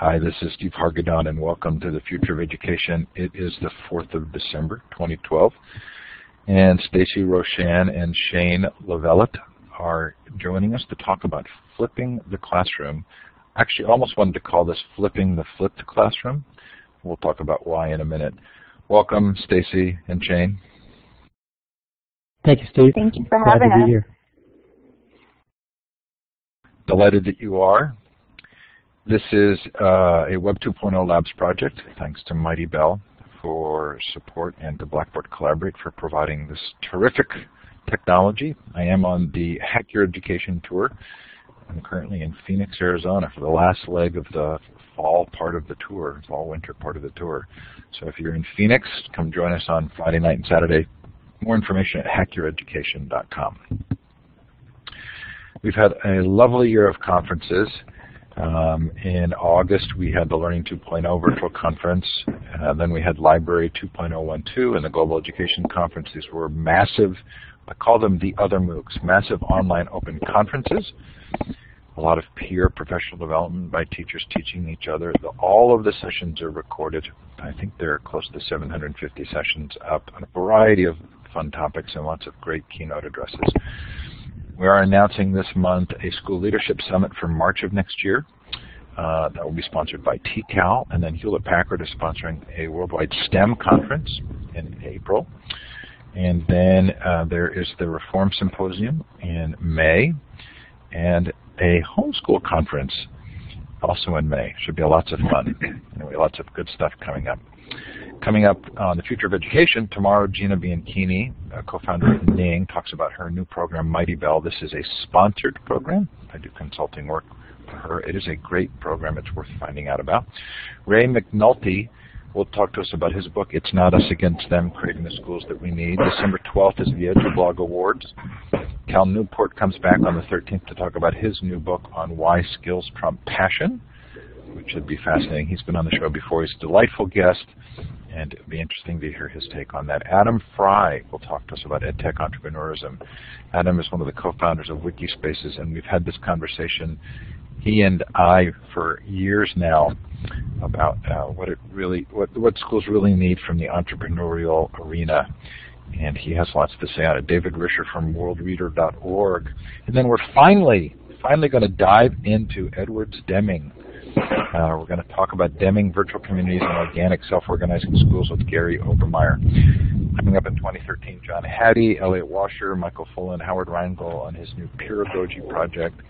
Hi, this is Steve Hargadon, and welcome to the Future of Education. It is the 4th of December, 2012, and Stacey Roshan and Shane Lovellette are joining us to talk about flipping the classroom. Actually, I almost wanted to call this flipping the flipped classroom. We'll talk about why in a minute. Welcome, Stacey and Shane. Thank you, Steve. Thank you for Glad having to be us. here. Delighted that you are. This is uh, a Web 2.0 Labs project, thanks to Mightybell for support and to Blackboard Collaborate for providing this terrific technology. I am on the Hack Your Education tour. I'm currently in Phoenix, Arizona for the last leg of the fall part of the tour, fall winter part of the tour. So if you're in Phoenix, come join us on Friday night and Saturday. More information at hackyoureducation.com. We've had a lovely year of conferences. Um, in August, we had the Learning 2.0 virtual conference. Uh, then we had Library 2.012 and the Global Education Conference. These were massive, I call them the other MOOCs, massive online open conferences. A lot of peer professional development by teachers teaching each other. The, all of the sessions are recorded. I think there are close to 750 sessions up on a variety of fun topics and lots of great keynote addresses. We are announcing this month a school leadership summit for March of next year. Uh, that will be sponsored by TCAL, and then Hewlett Packard is sponsoring a worldwide STEM conference in April. And then uh, there is the Reform Symposium in May, and a homeschool conference also in May. Should be lots of fun. Anyway, lots of good stuff coming up. Coming up on the future of education, tomorrow Gina Bianchini, uh, co-founder of Ning, talks about her new program, Mightybell. This is a sponsored program. I do consulting work for her. It is a great program. It's worth finding out about. Ray McNulty will talk to us about his book, It's Not Us Against Them, Creating the Schools That We Need. December 12th is the EduBlog Awards. Cal Newport comes back on the 13th to talk about his new book on why skills trump passion, which should be fascinating. He's been on the show before. He's a delightful guest and it'd be interesting to hear his take on that. Adam Frey will talk to us about EdTech entrepreneurism. Adam is one of the co-founders of Wikispaces, and we've had this conversation, he and I, for years now, about uh, what it really, what what schools really need from the entrepreneurial arena. And he has lots to say on it. David Risher from WorldReader.org, and then we're finally, finally going to dive into Edwards Deming. Uh, we're going to talk about Deming virtual communities and organic self-organizing schools with Gary Obermeyer. Coming up in 2013, John Hattie, Elliot Washor, Michael Fullan, Howard Rheingold on his new Peeragogy project,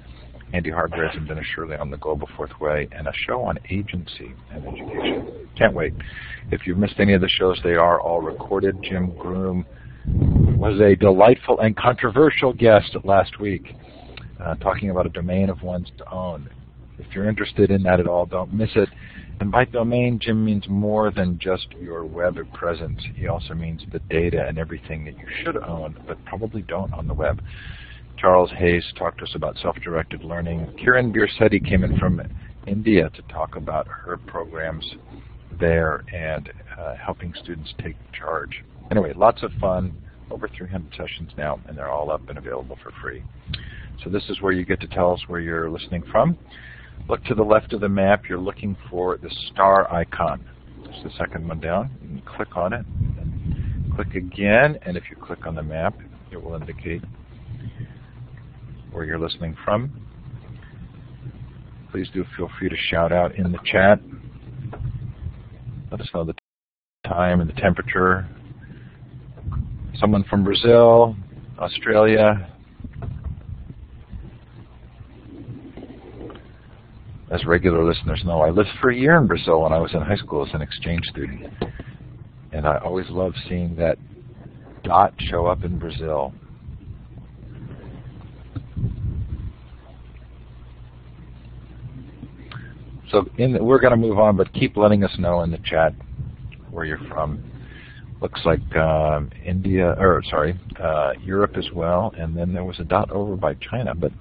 Andy Hargreaves and Dennis Shirley on the Global Fourth Way, and a show on agency and education. Can't wait. If you've missed any of the shows, they are all recorded. Jim Groom was a delightful and controversial guest last week, uh, talking about a domain of one's own. If you're interested in that at all, don't miss it. And by domain, Jim means more than just your web presence. He also means the data and everything that you should own, but probably don't on the web. Charles Hayes talked to us about self-directed learning. Kiran Bir Sethi came in from India to talk about her programs there and uh, helping students take charge. Anyway, lots of fun. Over 300 sessions now, and they're all up and available for free. So this is where you get to tell us where you're listening from. Look to the left of the map. You're looking for the star icon. It's the second one down. You can click on it. Click again, and if you click on the map, it will indicate where you're listening from. Please do feel free to shout out in the chat. Let us know the time and the temperature. Someone from Brazil, Australia, as regular listeners know, I lived for a year in Brazil when I was in high school as an exchange student. And I always love seeing that dot show up in Brazil. So in, we're going to move on, but keep letting us know in the chat where you're from. Looks like um, India, or sorry, uh, Europe as well, and then there was a dot over by China, but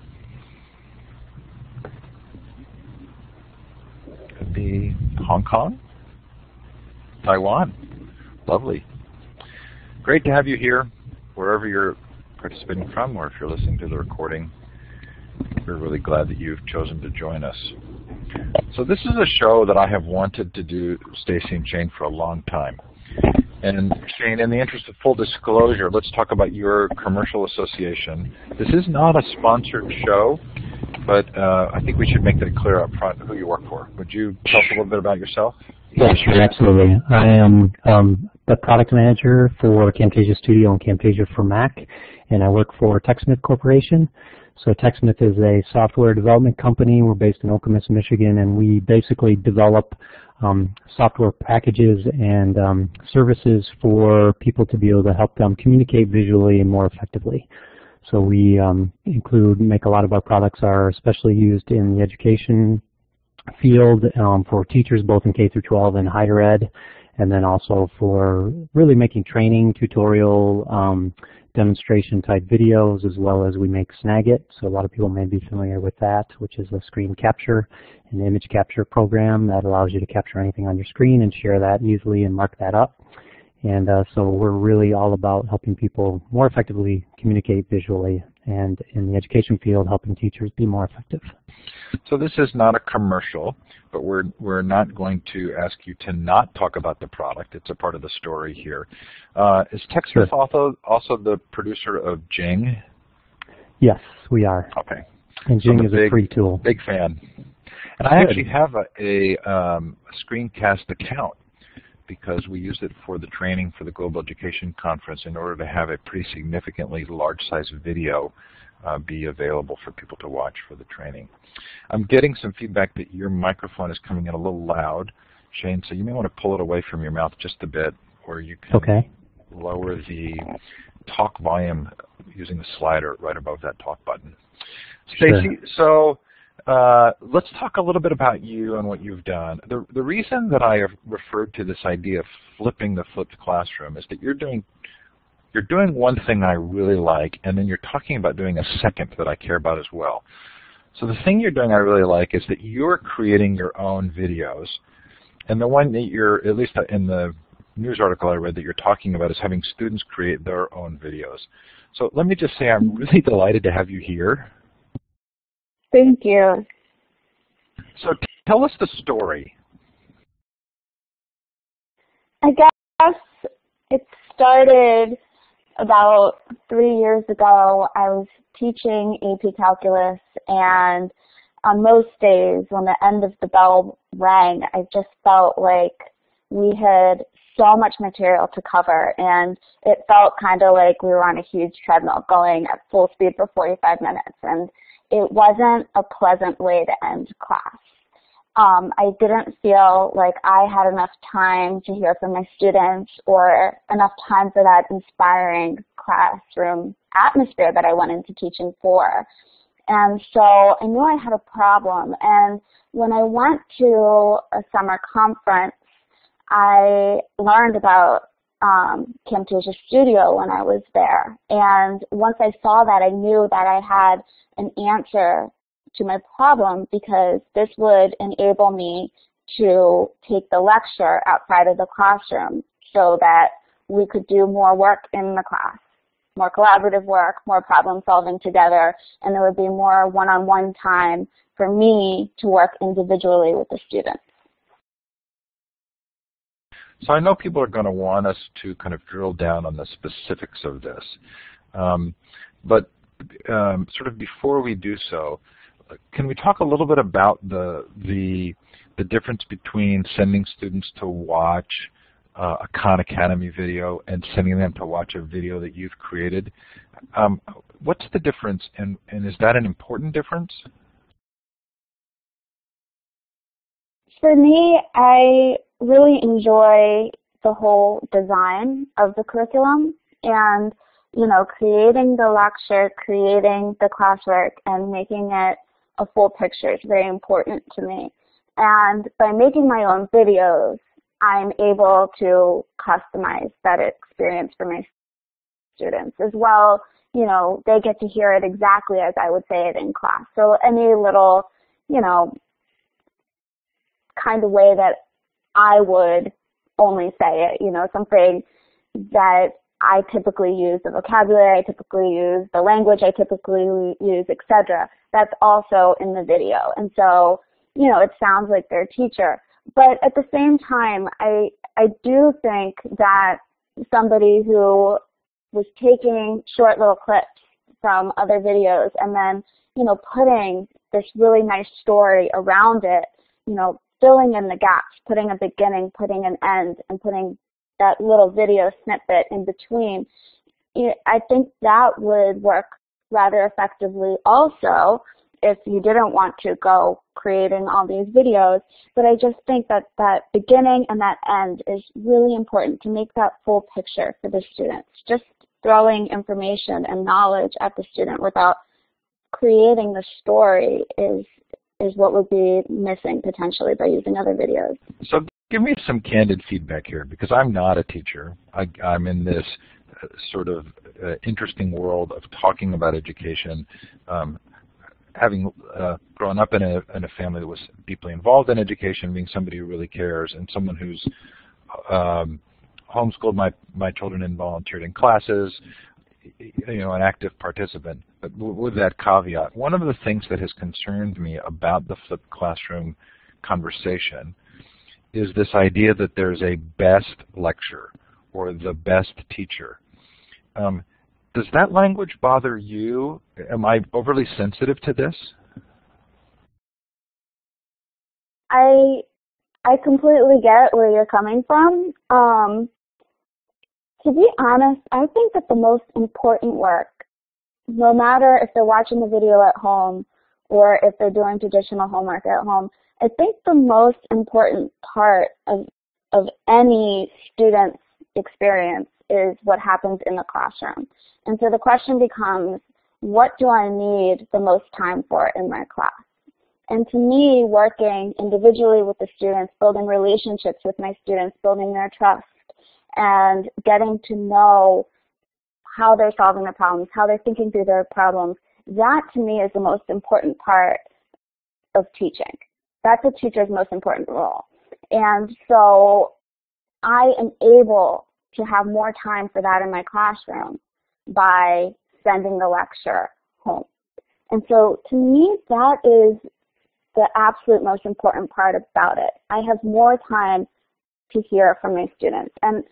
could be Hong Kong, Taiwan. Lovely. Great to have you here, wherever you're participating from, or if you're listening to the recording. We're really glad that you've chosen to join us. So this is a show that I have wanted to do, Stacey and Shane, for a long time. And Shane, in the interest of full disclosure, let's talk about your commercial association. This is not a sponsored show, but uh, I think we should make that clear up front who you work for. Would you tell us a little bit about yourself? Yeah, sure, absolutely. I am um, the product manager for Camtasia Studio and Camtasia for Mac, and I work for TechSmith Corporation. So TechSmith is a software development company. We're based in Okemos, Michigan, and we basically develop um, software packages and um, services for people to be able to help them communicate visually and more effectively. So we um, include, make a lot of our products are especially used in the education field um, for teachers both in K through 12 and higher ed, and then also for really making training, tutorial, um, demonstration type videos as well as we make Snagit. So a lot of people may be familiar with that, which is a screen capture and image capture program that allows you to capture anything on your screen and share that easily and mark that up. And uh, so we're really all about helping people more effectively communicate visually and in the education field helping teachers be more effective. So this is not a commercial, but we're, we're not going to ask you to not talk about the product. It's a part of the story here. Uh, is TechSmith sure. also, also the producer of Jing? Yes, we are. Okay. And Jing so is big, a free tool. Big fan. And I actually have a, a, um, a screencast account because we used it for the training for the Global Education Conference in order to have a pretty significantly large size video uh, be available for people to watch for the training. I'm getting some feedback that your microphone is coming in a little loud, Shane, so you may want to pull it away from your mouth just a bit, or you can okay. lower the talk volume using the slider right above that talk button. Stacey, so uh, let's talk a little bit about you and what you've done. The, the reason that I have referred to this idea of flipping the flipped classroom is that you're doing you're doing one thing I really like, and then you're talking about doing a second that I care about as well. So the thing you're doing I really like is that you're creating your own videos, and the one that you're, at least in the news article I read that you're talking about is having students create their own videos. So let me just say I'm really delighted to have you here. Thank you. So tell us the story. I guess it started about three years ago. I was teaching AP Calculus and on most days when the end of the bell rang, I just felt like we had so much material to cover and it felt kind of like we were on a huge treadmill going at full speed for 45 minutes and it wasn't a pleasant way to end class. Um, I didn't feel like I had enough time to hear from my students or enough time for that inspiring classroom atmosphere that I went into teaching for. And so I knew I had a problem. And when I went to a summer conference, I learned about um, Camtasia Studio when I was there. And once I saw that, I knew that I had an answer to my problem because this would enable me to take the lecture outside of the classroom so that we could do more work in the class, more collaborative work, more problem solving together, and there would be more one-on-one -on -one time for me to work individually with the students. So I know people are going to want us to kind of drill down on the specifics of this. Um, but um, sort of before we do so, can we talk a little bit about the the the difference between sending students to watch uh, a Khan Academy video and sending them to watch a video that you've created? Um, what's the difference, and, and is that an important difference? For me, I really enjoy the whole design of the curriculum and you know, creating the lecture, creating the classwork, and making it a full picture is very important to me. And by making my own videos, I'm able to customize that experience for my students as well. You know, they get to hear it exactly as I would say it in class. So any little, you know, kind of way that I would only say it, you know, something that I typically use, the vocabulary I typically use, the language I typically use, etc. That's also in the video. And so, you know, it sounds like their teacher. But at the same time, I, I do think that somebody who was taking short little clips from other videos and then, you know, putting this really nice story around it, you know, filling in the gaps, putting a beginning, putting an end, and putting that little video snippet in between, I think that would work rather effectively also if you didn't want to go creating all these videos. But I just think that that beginning and that end is really important to make that full picture for the students. Just throwing information and knowledge at the student without creating the story is is what would be missing potentially by using other videos. So give me some candid feedback here because I'm not a teacher. I, I'm in this uh, sort of uh, interesting world of talking about education. Um, having uh, grown up in a, in a family that was deeply involved in education, being somebody who really cares, and someone who's um, homeschooled my my children and volunteered in classes, you know, an active participant. But with that caveat, one of the things that has concerned me about the flipped classroom conversation is this idea that there's a best lecture or the best teacher. Um, does that language bother you? Am I overly sensitive to this? I I completely get where you're coming from. Um, to be honest, I think that the most important work, no matter if they're watching the video at home or if they're doing traditional homework at home, I think the most important part of of any student's experience is what happens in the classroom. And so the question becomes, what do I need the most time for in my class? And to me, working individually with the students, building relationships with my students, building their trust, and getting to know how they're solving their problems, how they're thinking through their problems, that to me is the most important part of teaching. That's a teacher's most important role. And so I am able to have more time for that in my classroom by sending the lecture home. And so to me, that is the absolute most important part about it. I have more time to hear from my students. And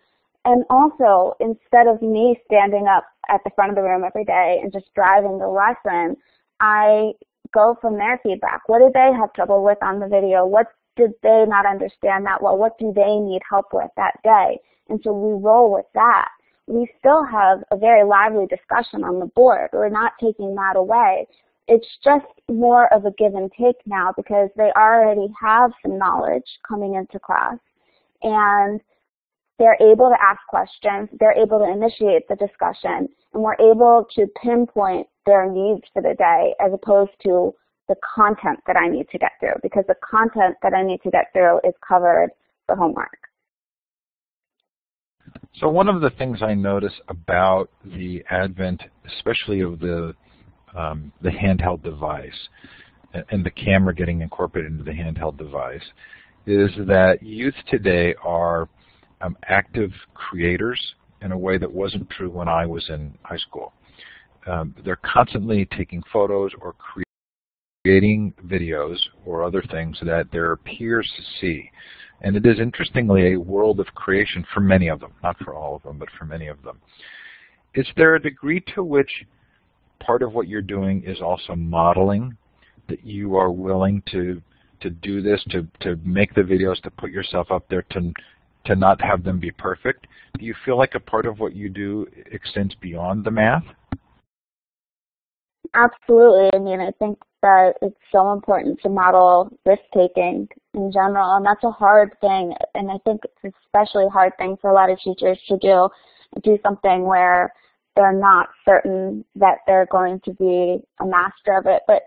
and also, instead of me standing up at the front of the room every day and just driving the lesson, I go from their feedback. What did they have trouble with on the video? What did they not understand that well? What do they need help with that day? And so we roll with that we still have a very lively discussion on the board. We're not taking that away. It's just more of a give and take now because they already have some knowledge coming into class and they're able to ask questions, they're able to initiate the discussion, and we're able to pinpoint their needs for the day as opposed to the content that I need to get through because the content that I need to get through is covered for homework. So one of the things I notice about the advent, especially of the um, the handheld device and the camera getting incorporated into the handheld device, is that youth today are um, active creators in a way that wasn't true when I was in high school. Um, they're constantly taking photos or creating videos or other things that their peers see. And it is interestingly a world of creation for many of them, not for all of them, but for many of them. Is there a degree to which part of what you're doing is also modeling that you are willing to to do this, to, to make the videos, to put yourself up there, to to not have them be perfect? Do you feel like a part of what you do extends beyond the math? Absolutely. I mean, I think that it's so important to model risk taking in general, and that's a hard thing. And I think it's especially hard thing for a lot of teachers to do, do something where they're not certain that they're going to be a master of it. But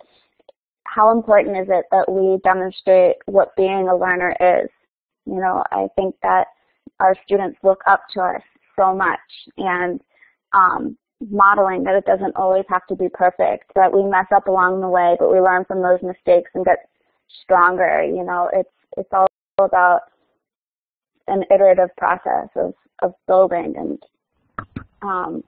how important is it that we demonstrate what being a learner is? You know, I think that our students look up to us so much, and um, modeling that it doesn't always have to be perfect, that we mess up along the way, but we learn from those mistakes and get stronger. You know, it's it's all about an iterative process of, of building and um,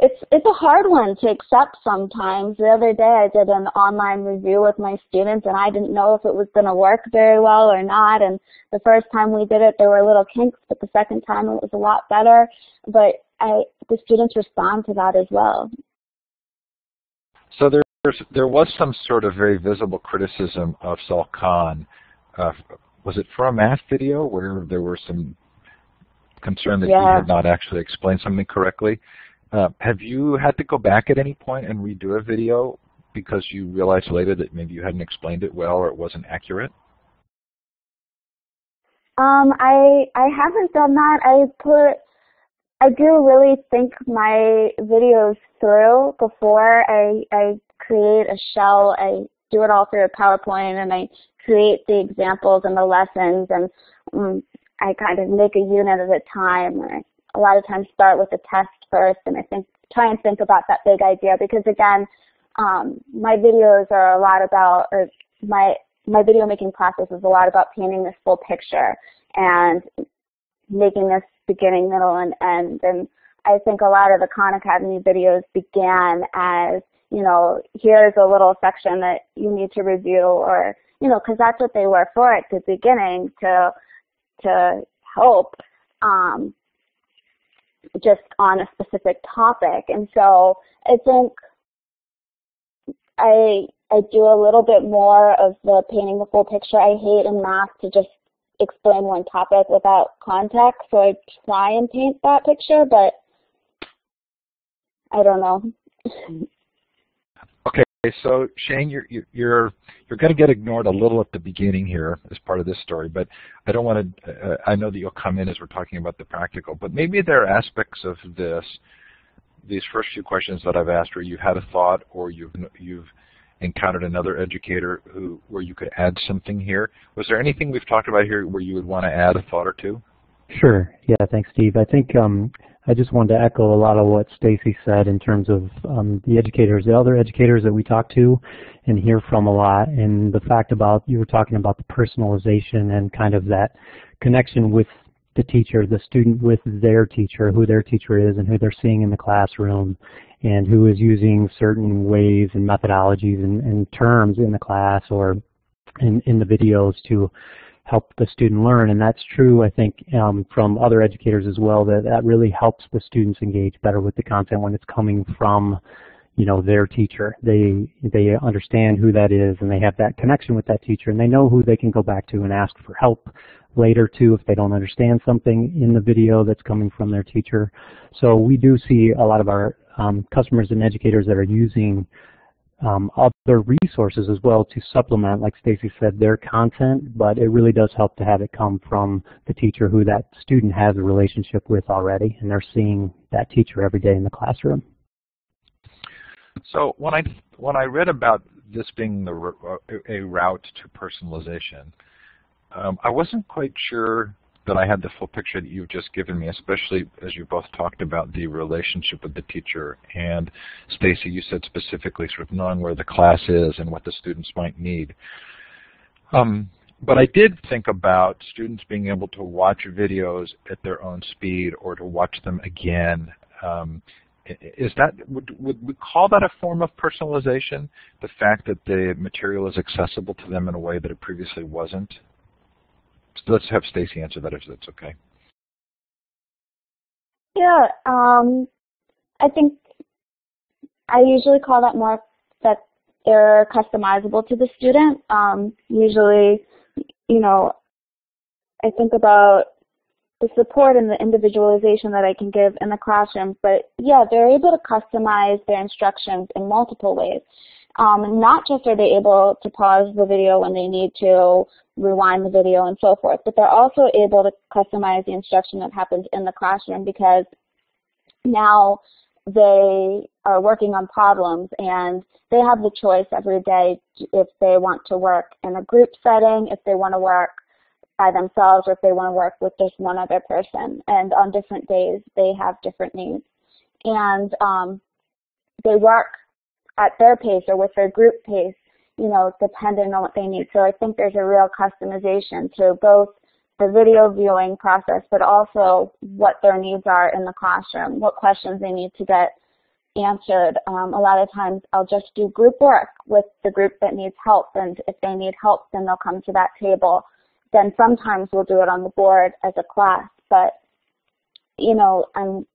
it's it's a hard one to accept sometimes. The other day I did an online review with my students and I didn't know if it was going to work very well or not. And the first time we did it, there were little kinks, but the second time it was a lot better. But I, the students respond to that as well. So there's, there was some sort of very visible criticism of Sal Khan. Uh, was it for a math video where there were some concern that yeah. he had not actually explained something correctly? Uh, have you had to go back at any point and redo a video because you realized later that maybe you hadn't explained it well or it wasn't accurate? Um, I I haven't done that. I put I do really think my videos through before I I create a shell. I do it all through a PowerPoint and I create the examples and the lessons and um, I kind of make a unit at a time. I a lot of times start with a test first and I think try and think about that big idea because again, um, my videos are a lot about, or my, my video making process is a lot about painting this full picture and making this beginning, middle, and end. And I think a lot of the Khan Academy videos began as, you know, here's a little section that you need to review or, you know, because that's what they were for at the beginning to, to help. Um, just on a specific topic. And so I think I I do a little bit more of the painting the full picture. I hate in math to just explain one topic without context, so I try and paint that picture, but I don't know. Okay, so Shane, you're you're you're going to get ignored a little at the beginning here as part of this story, but I don't want to. Uh, I know that you'll come in as we're talking about the practical, but maybe there are aspects of this, these first few questions that I've asked, where you've had a thought, or you've you've encountered another educator who where you could add something here. Was there anything we've talked about here where you would want to add a thought or two? Sure. Yeah. Thanks, Steve. I think um, I just wanted to echo a lot of what Stacey said in terms of um, the educators, the other educators that we talk to and hear from a lot, and the fact about you were talking about the personalization and kind of that connection with the teacher, the student with their teacher, who their teacher is and who they're seeing in the classroom, and who is using certain ways and methodologies and, and terms in the class or in, in the videos to help the student learn. And that's true, I think, um, from other educators as well, that that really helps the students engage better with the content when it's coming from you know their teacher they they understand who that is and they have that connection with that teacher and they know who they can go back to and ask for help later too if they don't understand something in the video that's coming from their teacher so we do see a lot of our um, customers and educators that are using um, other resources as well to supplement, like Stacey said, their content, but it really does help to have it come from the teacher who that student has a relationship with already, and they're seeing that teacher every day in the classroom. So when I when I read about this being the a route to personalization, um, I wasn't quite sure that I had the full picture that you've just given me, especially as you both talked about the relationship with the teacher. And Stacey, you said specifically sort of knowing where the class is and what the students might need. Um, but I did think about students being able to watch videos at their own speed or to watch them again. Um, is that would, would we call that a form of personalization? The fact that the material is accessible to them in a way that it previously wasn't? Let's have Stacey answer that if that's okay. Yeah, um, I think I usually call that more that they're customizable to the student. Um, usually, you know, I think about the support and the individualization that I can give in the classroom, but yeah, they're able to customize their instructions in multiple ways. Um, not just are they able to pause the video when they need to, rewind the video and so forth, but they're also able to customize the instruction that happens in the classroom because now they are working on problems and they have the choice every day if they want to work in a group setting, if they want to work by themselves, or if they want to work with just one other person. And on different days, they have different needs. And um, they work at their pace or with their group pace, you know, dependent on what they need. So I think there's a real customization to both the video viewing process, but also what their needs are in the classroom, what questions they need to get answered. Um, a lot of times I'll just do group work with the group that needs help and if they need help then they'll come to that table. Then sometimes we'll do it on the board as a class but you know I'm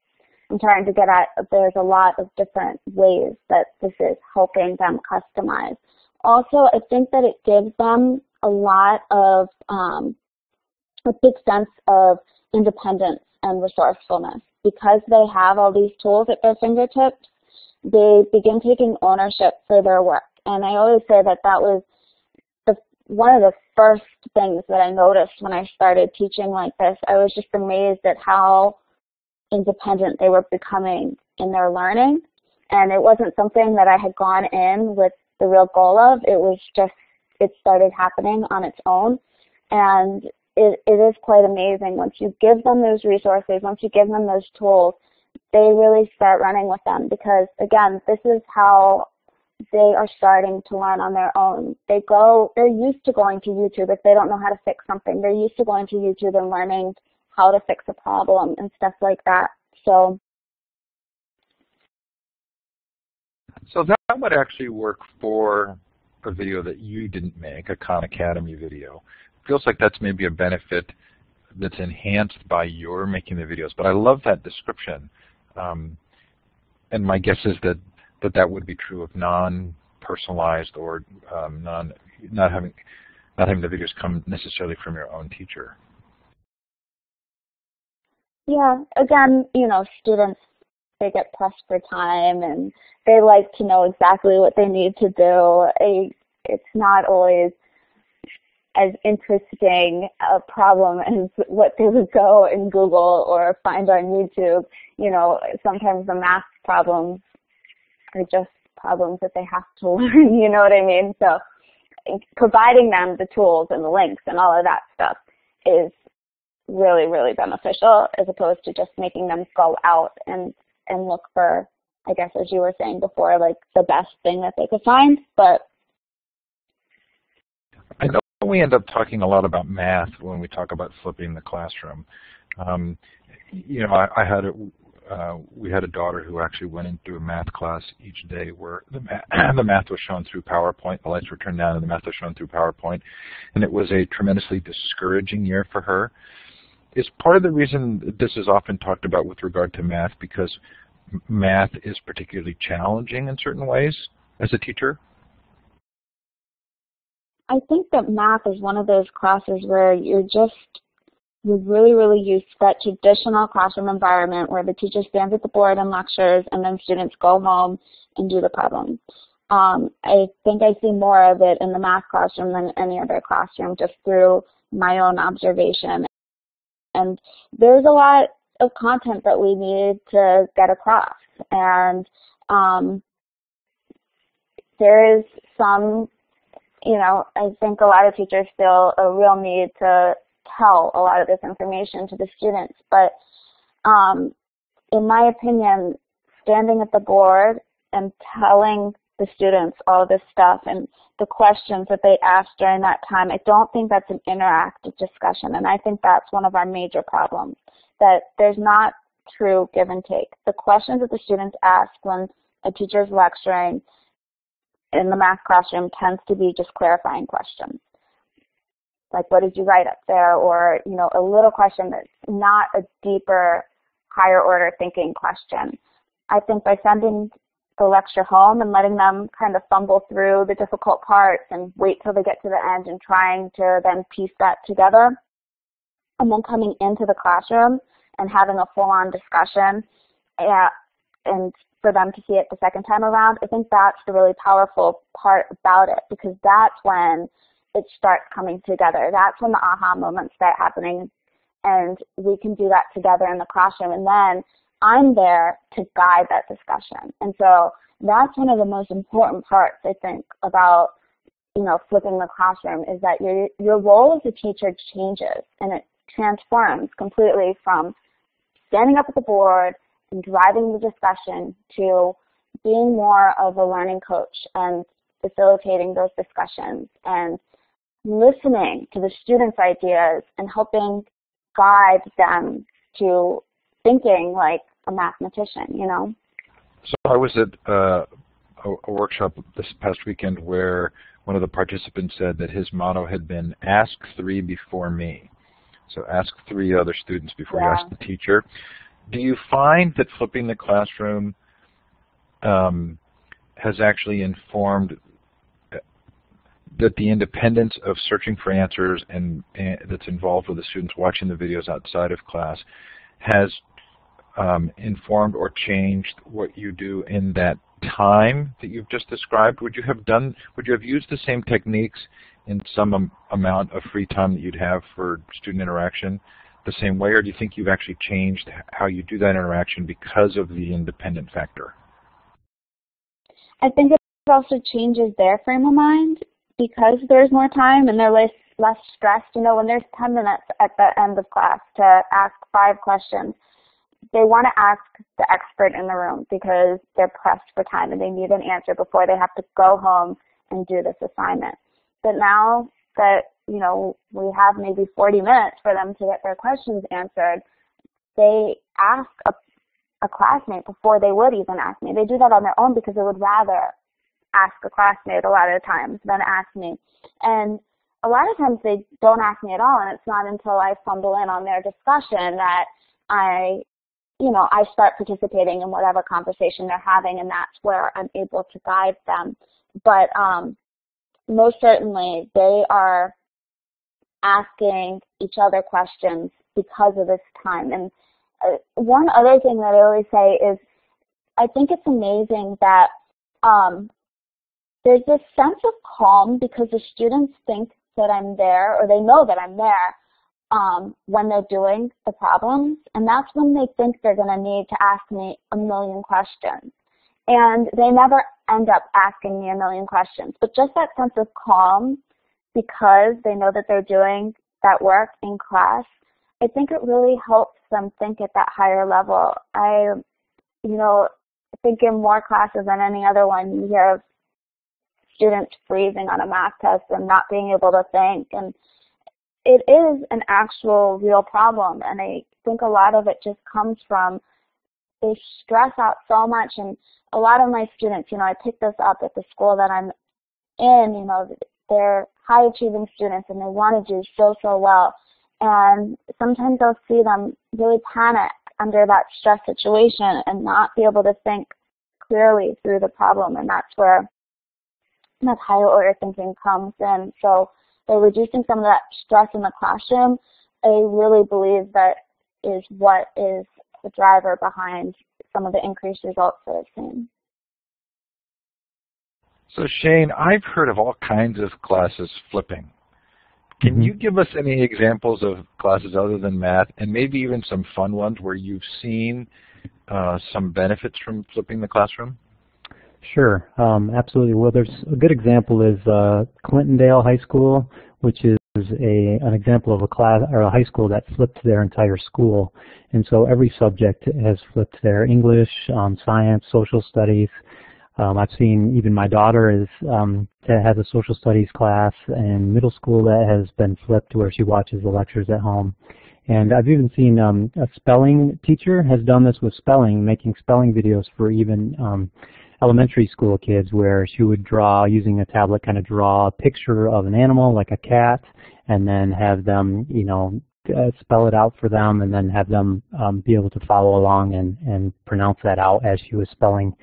I'm trying to get at there's a lot of different ways that this is helping them customize. Also I think that it gives them a lot of um, a big sense of independence and resourcefulness because they have all these tools at their fingertips they begin taking ownership for their work. And I always say that that was the, one of the first things that I noticed when I started teaching like this. I was just amazed at how independent they were becoming in their learning. And it wasn't something that I had gone in with the real goal of. It was just, it started happening on its own. And it, it is quite amazing once you give them those resources, once you give them those tools, they really start running with them because again, this is how they are starting to learn on their own. They go, they're used to going to YouTube if they don't know how to fix something. They're used to going to YouTube and learning how to fix a problem and stuff like that. So, so that would actually work for a video that you didn't make, a Khan Academy video. Feels like that's maybe a benefit that's enhanced by your making the videos. But I love that description. Um, and my guess is that, that that would be true of non-personalized or um, non not having not having the videos come necessarily from your own teacher. Yeah, again, you know, students they get pressed for time and they like to know exactly what they need to do. It's not always as interesting a problem as what they would go and Google or find on YouTube. You know, sometimes the math problems are just problems that they have to learn, you know what I mean? So providing them the tools and the links and all of that stuff is really, really beneficial as opposed to just making them go out and, and look for, I guess as you were saying before, like the best thing that they could find. But I know we end up talking a lot about math when we talk about flipping the classroom. Um, you know, I, I had a, uh, we had a daughter who actually went into a math class each day where the, ma the math was shown through PowerPoint, the lights were turned down and the math was shown through PowerPoint, and it was a tremendously discouraging year for her. Is part of the reason this is often talked about with regard to math because math is particularly challenging in certain ways as a teacher? I think that math is one of those classes where you're just you're really, really used to that traditional classroom environment where the teacher stands at the board and lectures and then students go home and do the problem. Um, I think I see more of it in the math classroom than any other classroom just through my own observation. And there's a lot of content that we need to get across. And um, there is some you know, I think a lot of teachers feel a real need to tell a lot of this information to the students. But um, in my opinion, standing at the board and telling the students all this stuff and the questions that they ask during that time, I don't think that's an interactive discussion. And I think that's one of our major problems, that there's not true give and take. The questions that the students ask when a teacher is lecturing in the math classroom tends to be just clarifying questions. Like, what did you write up there? Or, you know, a little question that's not a deeper, higher order thinking question. I think by sending the lecture home and letting them kind of fumble through the difficult parts and wait till they get to the end and trying to then piece that together, and then coming into the classroom and having a full-on discussion yeah, and for them to see it the second time around, I think that's the really powerful part about it because that's when it starts coming together. That's when the aha moments start happening and we can do that together in the classroom and then I'm there to guide that discussion. And so that's one of the most important parts I think about you know flipping the classroom is that your your role as a teacher changes and it transforms completely from standing up at the board and driving the discussion to being more of a learning coach and facilitating those discussions and listening to the students' ideas and helping guide them to thinking like a mathematician, you know? So I was at uh, a, a workshop this past weekend where one of the participants said that his motto had been ask three before me. So ask three other students before Yeah. you ask the teacher. Do you find that flipping the classroom um, has actually informed uh, that the independence of searching for answers and, and that's involved with the students watching the videos outside of class has um, informed or changed what you do in that time that you've just described? Would you have done? Would you have used the same techniques in some am amount of free time that you'd have for student interaction the same way, or do you think you've actually changed how you do that interaction because of the independent factor? I think it also changes their frame of mind because there's more time and they're less less stressed. You know, when there's 10 minutes at the end of class to ask five questions, they want to ask the expert in the room because they're pressed for time and they need an answer before they have to go home and do this assignment. But now that, you know, we have maybe 40 minutes for them to get their questions answered, they ask a a classmate before they would even ask me. They do that on their own because they would rather ask a classmate a lot of times than ask me. And a lot of times they don't ask me at all, and it's not until I fumble in on their discussion that I, you know, I start participating in whatever conversation they're having, and that's where I'm able to guide them. But um, most certainly, they are asking each other questions because of this time. And uh, one other thing that I always say is I think it's amazing that um, there's this sense of calm because the students think that I'm there or they know that I'm there um, when they're doing the problems. And that's when they think they're going to need to ask me a million questions. And they never end up asking me a million questions. But just that sense of calm because they know that they're doing that work in class I think it really helps them think at that higher level. I, you know, think in more classes than any other one, you hear of students freezing on a math test and not being able to think. And it is an actual real problem. And I think a lot of it just comes from they stress out so much. And a lot of my students, you know, I picked this up at the school that I'm in, you know, they're high achieving students and they want to do so, so well and sometimes I'll see them really panic under that stress situation and not be able to think clearly through the problem. And that's where that higher order thinking comes in. So by reducing some of that stress in the classroom, I really believe that is what is the driver behind some of the increased results that I've seen. So Shane, I've heard of all kinds of classes flipping. Can you give us any examples of classes other than math, and maybe even some fun ones where you've seen uh, some benefits from flipping the classroom? Sure, um, absolutely. Well, there's a good example is uh, Clintondale High School, which is a an example of a class or a high school that flipped their entire school, and so every subject has flipped there: English, um, science, social studies. Um, I've seen even my daughter is um, has a social studies class in middle school that has been flipped where she watches the lectures at home. And I've even seen um, a spelling teacher has done this with spelling, making spelling videos for even um, elementary school kids where she would draw using a tablet, kind of draw a picture of an animal like a cat, and then have them, you know, uh, spell it out for them, and then have them um, be able to follow along and, and pronounce that out as she was spelling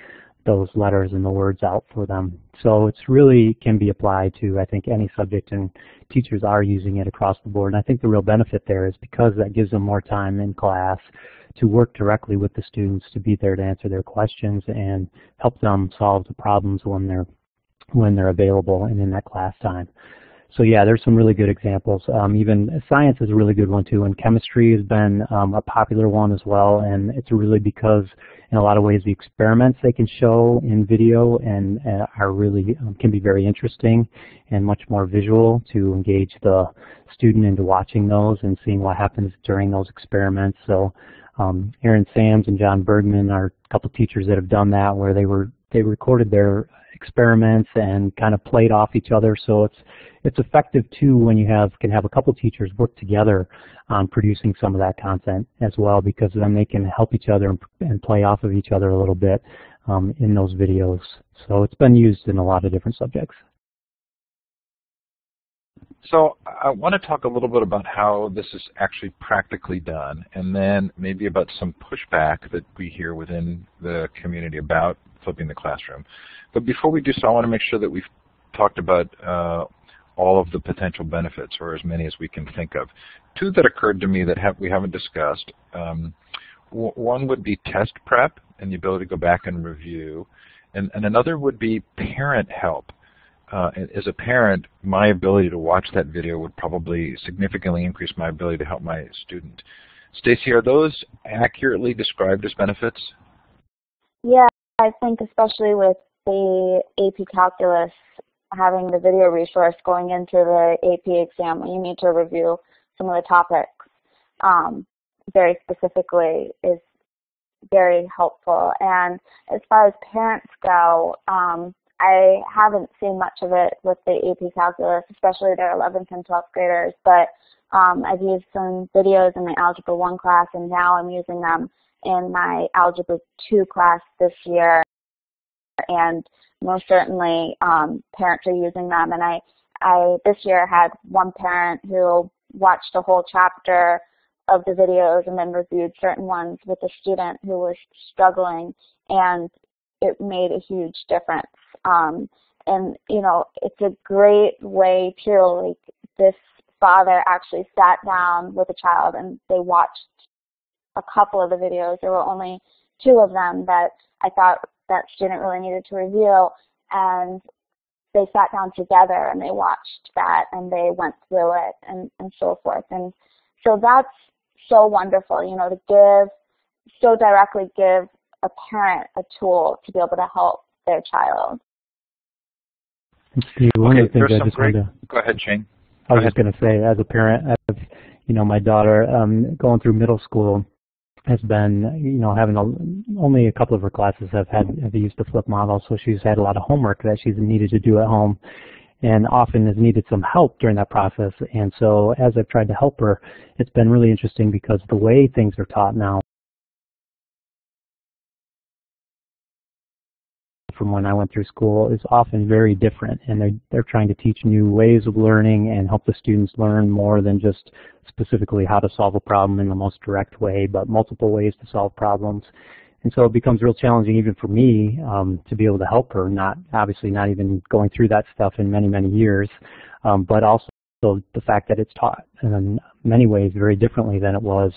those letters and the words out for them. So it's really can be applied to, I think, any subject, and teachers are using it across the board. And I think the real benefit there is because that gives them more time in class to work directly with the students to be there to answer their questions and help them solve the problems when they're when they're available and in that class time. So yeah, there's some really good examples. Um, even science is a really good one too, and chemistry has been um, a popular one as well. And it's really because, in a lot of ways, the experiments they can show in video and uh, are really um, can be very interesting and much more visual to engage the student into watching those and seeing what happens during those experiments. So um, Aaron Sams and John Bergmann are a couple teachers that have done that, where they were they recorded their experiments and kind of played off each other. So it's it's effective too when you have can have a couple teachers work together on producing some of that content as well because then they can help each other and, and play off of each other a little bit um, in those videos. So it's been used in a lot of different subjects. So I want to talk a little bit about how this is actually practically done, and then maybe about some pushback that we hear within the community about flipping the classroom. But before we do so, I want to make sure that we've talked about uh, all of the potential benefits, or as many as we can think of. Two that occurred to me that we haven't discussed. Um, one would be test prep and the ability to go back and review, and, and another would be parent help uh, as a parent, my ability to watch that video would probably significantly increase my ability to help my student. Stacey, are those accurately described as benefits? Yeah, I think especially with the AP Calculus having the video resource going into the AP exam you need to review some of the topics um, very specifically is very helpful. And as far as parents go, um, I haven't seen much of it with the AP Calculus, especially their 11th and 12th graders, but um, I've used some videos in my Algebra 1 class, and now I'm using them in my Algebra 2 class this year. And most certainly, um, parents are using them. And I, I this year had one parent who watched a whole chapter of the videos and then reviewed certain ones with a student who was struggling, and it made a huge difference. Um, and you know, it's a great way to like this father actually sat down with a child and they watched a couple of the videos. There were only two of them that I thought that student really needed to review and they sat down together and they watched that and they went through it and, and so forth. And so that's so wonderful, you know, to give, so directly give a parent a tool to be able to help their child. Steve, one okay, of the things I just great, wanted to, go ahead, Shane. I was just going to say, as a parent of, you know, my daughter um, going through middle school has been, you know, having a, only a couple of her classes have had have used the flip model, so she's had a lot of homework that she's needed to do at home, and often has needed some help during that process. And so, as I've tried to help her, it's been really interesting because the way things are taught now from when I went through school is often very different and they're, they're trying to teach new ways of learning and help the students learn more than just specifically how to solve a problem in the most direct way, but multiple ways to solve problems. And so it becomes real challenging even for me um, to be able to help her, not obviously not even going through that stuff in many, many years, um, but also the fact that it's taught in many ways very differently than it was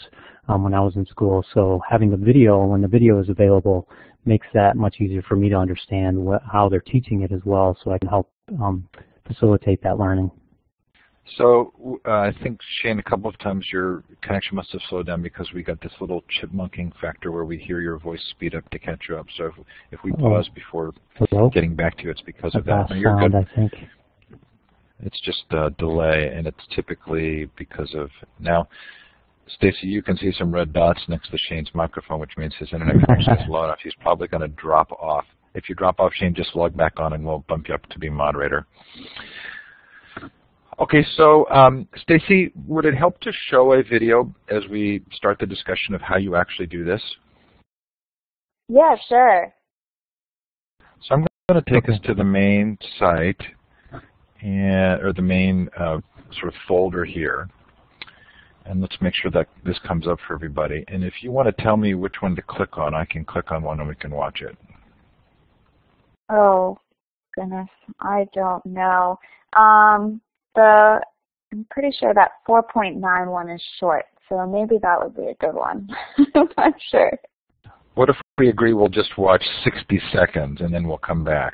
um, when I was in school. So having the video, when the video is available, makes that much easier for me to understand what, how they're teaching it as well so I can help um, facilitate that learning. So uh, I think, Shane, a couple of times your connection must have slowed down because we got this little chipmunking factor where we hear your voice speed up to catch you up. So if, if we pause oh. before Hello? getting back to you, it's because of that. No, you're sound, good. I think. It's just a delay, and it's typically because of now. Stacey, you can see some red dots next to Shane's microphone, which means his internet connection is low enough. He's probably going to drop off. If you drop off, Shane, just log back on and we'll bump you up to be moderator. Okay, so um, Stacey, would it help to show a video as we start the discussion of how you actually do this? Yeah, sure. So I'm going to take us to the main site, and or the main uh, sort of folder here. And let's make sure that this comes up for everybody. And if you want to tell me which one to click on, I can click on one and we can watch it. Oh, goodness. I don't know. Um, the I'm pretty sure that 4.91 is short, so maybe that would be a good one. I'm not sure. What if we agree we'll just watch 60 seconds and then we'll come back?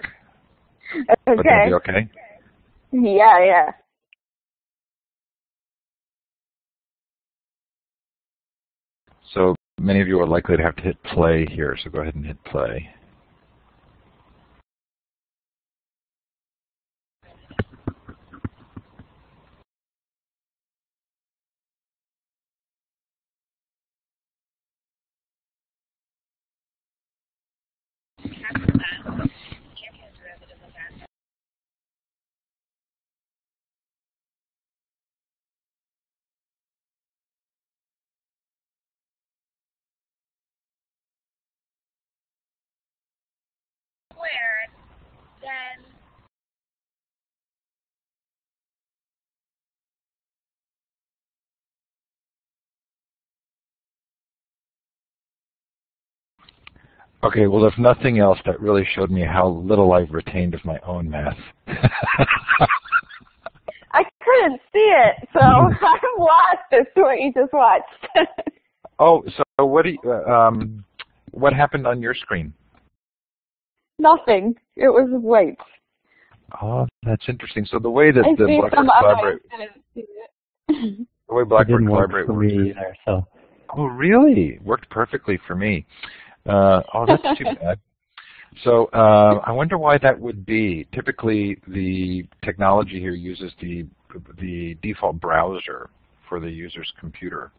Okay. Would that be okay? Yeah, yeah. So many of you are likely to have to hit play here, so go ahead and hit play. Okay, well, if nothing else, that really showed me how little I've retained of my own math. I couldn't see it, so I'm lost as to what you just watched. oh, so what do you, uh, um, what happened on your screen? Nothing. It was white. Oh, that's interesting. So the way that I the see Blackboard some Collaborate, others didn't see it. the way Blackboard didn't work Collaborate for works. me so. Oh, really? Worked perfectly for me. Uh, oh, that's too bad. So uh, I wonder why that would be. Typically, the technology here uses the the default browser for the user's computer,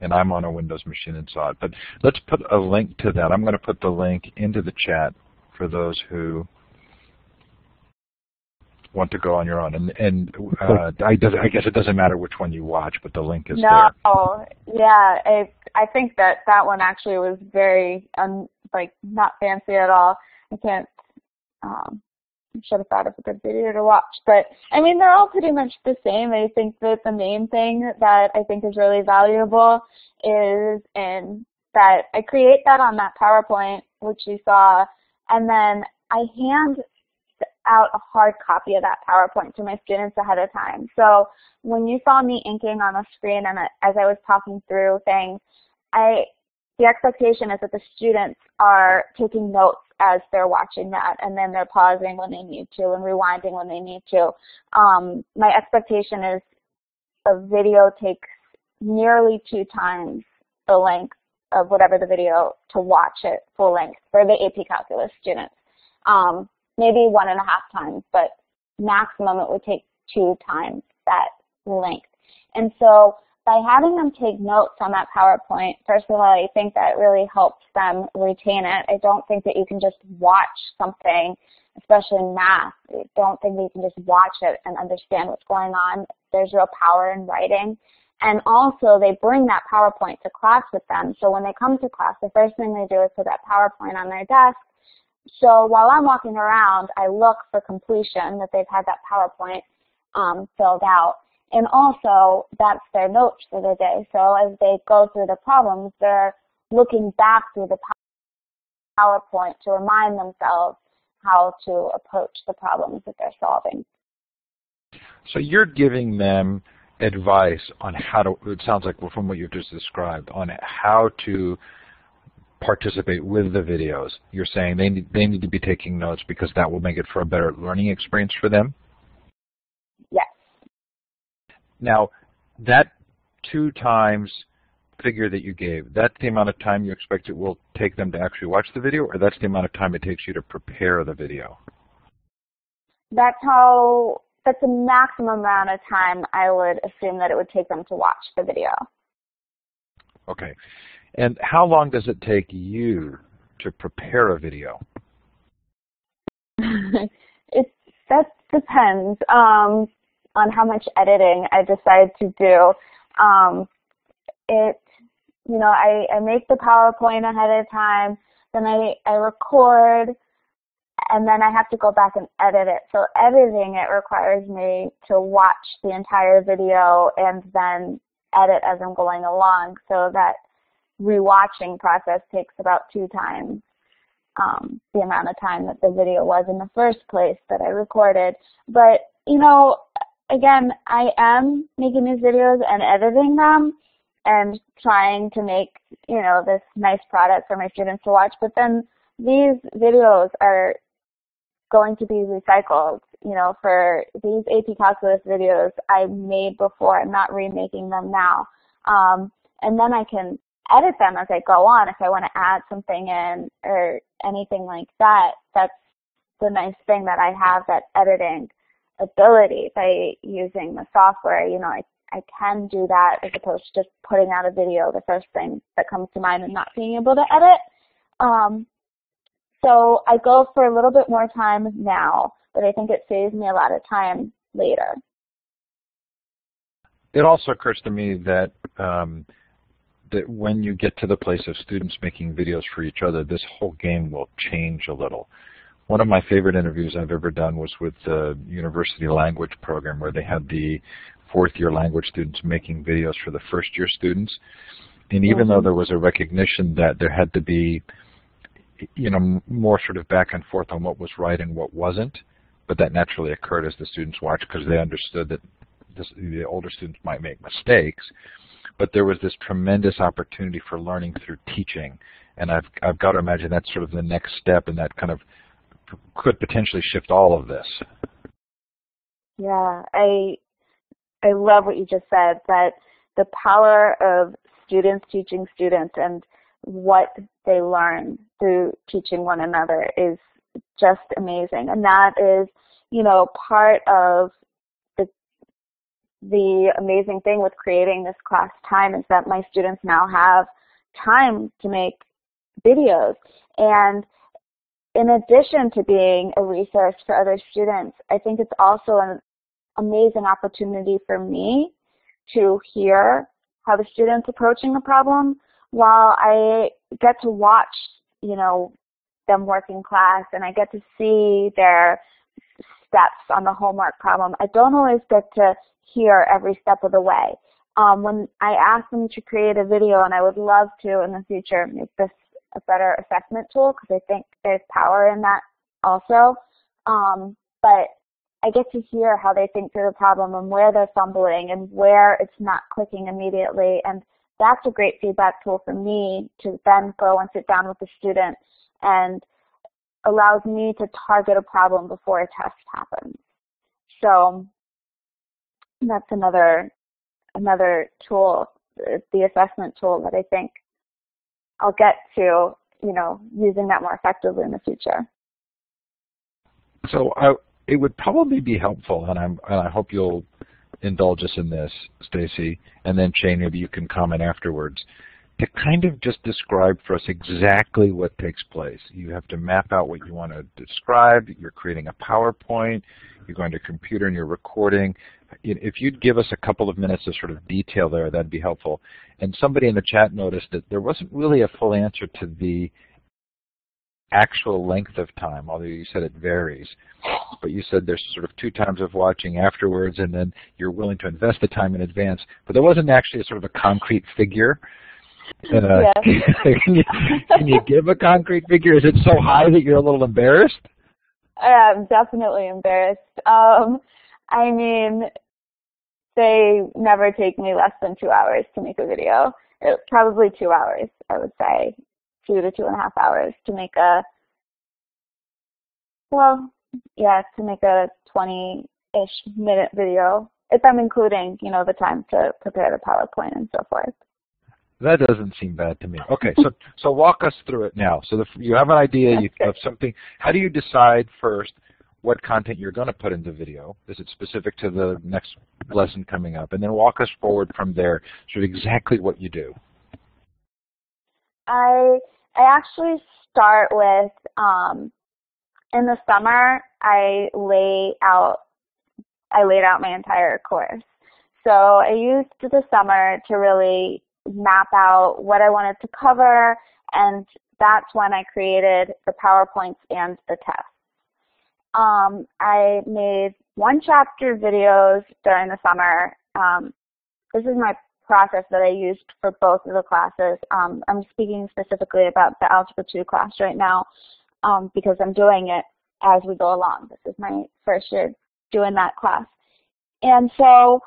and I'm on a Windows machine and saw it. But let's put a link to that. I'm going to put the link into the chat for those who want to go on your own. And, and uh, I, does, I guess it doesn't matter which one you watch, but the link is no, there. yeah, I I think that that one actually was very um like not fancy at all. I can't. Um, I should have thought of a good video to watch, but I mean they're all pretty much the same. I think that the main thing that I think is really valuable is in that I create that on that PowerPoint which you saw, and then I hand out a hard copy of that PowerPoint to my students ahead of time. So when you saw me inking on the screen and as I was talking through things, I the expectation is that the students are taking notes as they're watching that and then they're pausing when they need to and rewinding when they need to. Um, my expectation is a video takes nearly two times the length of whatever the video to watch it full length for the AP Calculus students. Um, maybe one and a half times, but maximum it would take two times that length. And so by having them take notes on that PowerPoint, first of all, I think that really helps them retain it. I don't think that you can just watch something, especially in math. I don't think that you can just watch it and understand what's going on. There's real power in writing. And also, they bring that PowerPoint to class with them. So when they come to class, the first thing they do is put that PowerPoint on their desk so while I'm walking around, I look for completion, that they've had that PowerPoint um, filled out. And also, that's their notes for the day. So as they go through the problems, they're looking back through the PowerPoint to remind themselves how to approach the problems that they're solving. So you're giving them advice on how to, it sounds like from what you've just described, on how to participate with the videos. You're saying they need, they need to be taking notes because that will make it for a better learning experience for them? Yes. Now, that two times figure that you gave, that's the amount of time you expect it will take them to actually watch the video, or that's the amount of time it takes you to prepare the video? That's how, that's the maximum amount of time I would assume that it would take them to watch the video. Okay. And how long does it take you to prepare a video? it that depends um, on how much editing I decide to do. Um, it, you know, I, I make the PowerPoint ahead of time, then I, I record, and then I have to go back and edit it. So editing it requires me to watch the entire video and then edit as I'm going along so that rewatching process takes about two times um, the amount of time that the video was in the first place that I recorded. But, you know, again, I am making these videos and editing them and trying to make, you know, this nice product for my students to watch. But then these videos are going to be recycled. You know, for these AP Calculus videos I made before, I'm not remaking them now. Um, and then I can edit them as I go on if I want to add something in or anything like that. That's the nice thing that I have that editing ability by using the software. You know, I, I can do that as opposed to just putting out a video the first thing that comes to mind and not being able to edit. Um, so I go for a little bit more time now, but I think it saves me a lot of time later. It also occurs to me that um, that when you get to the place of students making videos for each other, this whole game will change a little. One of my favorite interviews I've ever done was with the university language program where they had the fourth year language students making videos for the first year students. And even though mm-hmm. there was a recognition that there had to be you know, more sort of back and forth on what was right and what wasn't, but that naturally occurred as the students watched because they understood that this, the older students might make mistakes. But there was this tremendous opportunity for learning through teaching, and I've I've got to imagine that's sort of the next step, and that kind of could potentially shift all of this. Yeah, I I love what you just said. That the power of students teaching students and what they learn through teaching one another is just amazing. And that is, you know, part of the amazing thing with creating this class time is that my students now have time to make videos. And in addition to being a resource for other students, I think it's also an amazing opportunity for me to hear how the student's approaching a problem, while I get to watch, you know, them work in class and I get to see their steps on the homework problem, I don't always get to hear every step of the way. Um, when I ask them to create a video, and I would love to in the future make this a better assessment tool because I think there's power in that also. Um, but I get to hear how they think through the problem and where they're fumbling and where it's not clicking immediately. And that's a great feedback tool for me to then go and sit down with the student and allows me to target a problem before a test happens. So that's another another tool, the assessment tool that I think I'll get to, you know, using that more effectively in the future. So I, it would probably be helpful, and, I'm, and I hope you'll indulge us in this, Stacey, and then Shane, maybe you can comment afterwards, to kind of just describe for us exactly what takes place. You have to map out what you want to describe. You're creating a PowerPoint. You're going to computer and you're recording. If you'd give us a couple of minutes of sort of detail there, that'd be helpful. And somebody in the chat noticed that there wasn't really a full answer to the actual length of time, although you said it varies. But you said there's sort of two times of watching afterwards, and then you're willing to invest the time in advance. But there wasn't actually a sort of a concrete figure. Uh, yes. can, you, can you give a concrete figure? Is it so high that you're a little embarrassed? I'm definitely embarrassed. Um, I mean, they never take me less than two hours to make a video. It, probably two hours, I would say two to two and a half hours to make a, well, yeah, to make a 20-ish minute video, if I'm including, you know, the time to prepare the PowerPoint and so forth. That doesn't seem bad to me. Okay, so so walk us through it now. So the, you have an idea, you have something. How do you decide first what content you're going to put in the video? Is it specific to the next lesson coming up? And then walk us forward from there, sort of exactly what you do. I I actually start with um, in the summer I lay out I laid out my entire course. So I used the summer to really map out what I wanted to cover and that's when I created the PowerPoints and the tests. Um, I made one chapter videos during the summer. Um, this is my process that I used for both of the classes. Um, I'm speaking specifically about the Algebra 2 class right now um, because I'm doing it as we go along. This is my first year doing that class. And so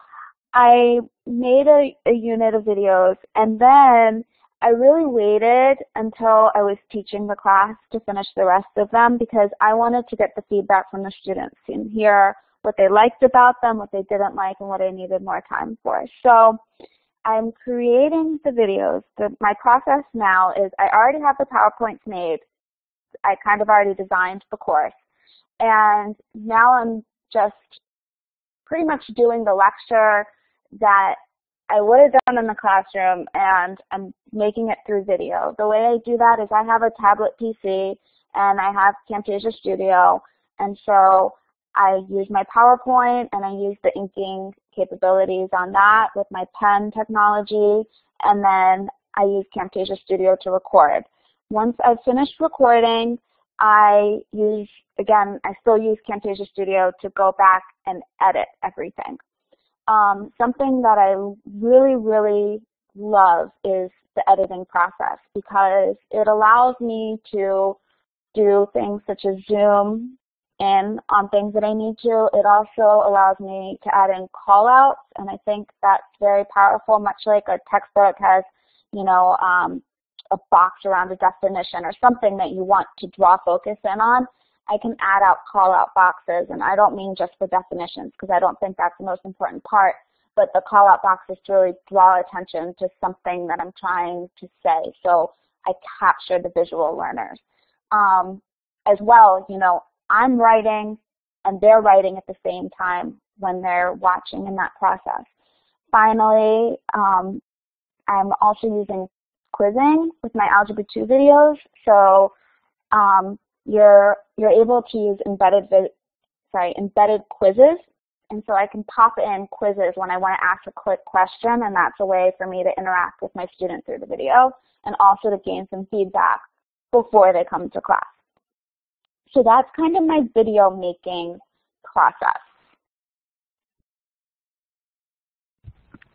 I made a, a unit of videos and then I really waited until I was teaching the class to finish the rest of them because I wanted to get the feedback from the students and hear what they liked about them, what they didn't like, and what I needed more time for. So I'm creating the videos. The, my process now is I already have the PowerPoints made. I kind of already designed the course. And now I'm just pretty much doing the lecture that I would have done in the classroom and I'm making it through video. The way I do that is I have a tablet PC and I have Camtasia Studio and so I use my PowerPoint and I use the inking capabilities on that with my pen technology, and then I use Camtasia Studio to record. Once I've finished recording, I use, again, I still use Camtasia Studio to go back and edit everything. Um, something that I really, really love is the editing process because it allows me to do things such as zoom in on things that I need to. It also allows me to add in callouts, and I think that's very powerful, much like a textbook has, you know, um, a box around a definition or something that you want to draw focus in on. I can add out callout boxes, and I don't mean just for definitions because I don't think that's the most important part, but the callout boxes to really draw attention to something that I'm trying to say. So I capture the visual learners. Um, as well, you know, I'm writing and they're writing at the same time when they're watching in that process. Finally, um, I'm also using quizzing with my Algebra 2 videos. So um, you're you're able to use embedded sorry embedded quizzes, and so I can pop in quizzes when I want to ask a quick question, and that's a way for me to interact with my student through the video, and also to gain some feedback before they come to class. So that's kind of my video making process.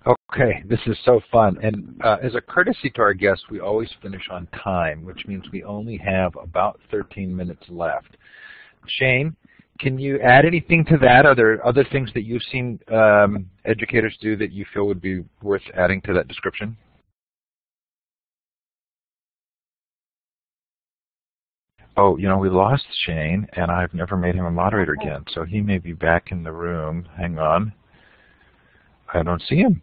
Okay, this is so fun. And uh, as a courtesy to our guests, we always finish on time, which means we only have about 13 minutes left. Shane, can you add anything to that? Are there other things that you've seen um, educators do that you feel would be worth adding to that description? Oh, you know, we lost Shane, and I've never made him a moderator again, so he may be back in the room. Hang on. I don't see him.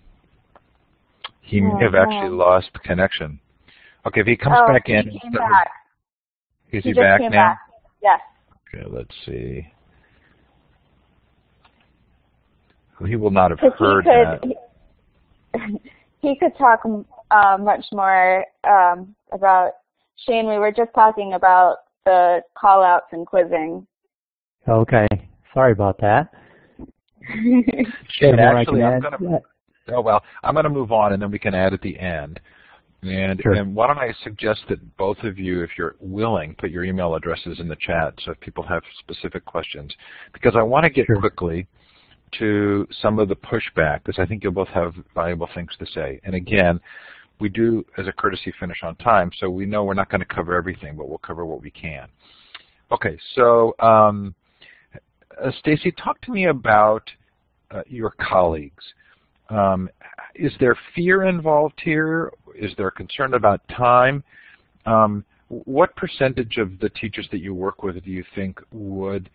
He may have actually lost connection. Okay, if he comes oh, back he in. Came back. Is he, he back now? Back. Yes. Okay, let's see. He will not have heard he could, that. He, he, could talk uh, much more um, about Shane. We were just talking about the call-outs and quizzing. Okay, sorry about that. Shane, actually, I'm gonna, oh well, I'm going to move on, and then we can add at the end. And, sure. and why don't I suggest that both of you, if you're willing, put your email addresses in the chat so if people have specific questions. Because I want to get sure. quickly to some of the pushback, because I think you'll both have valuable things to say. And again, we do, as a courtesy, finish on time, so we know we're not going to cover everything, but we'll cover what we can. Okay, so um, uh, Stacey, talk to me about uh, your colleagues. Um, is there fear involved here? Is there concern about time? Um, what percentage of the teachers that you work with do you think would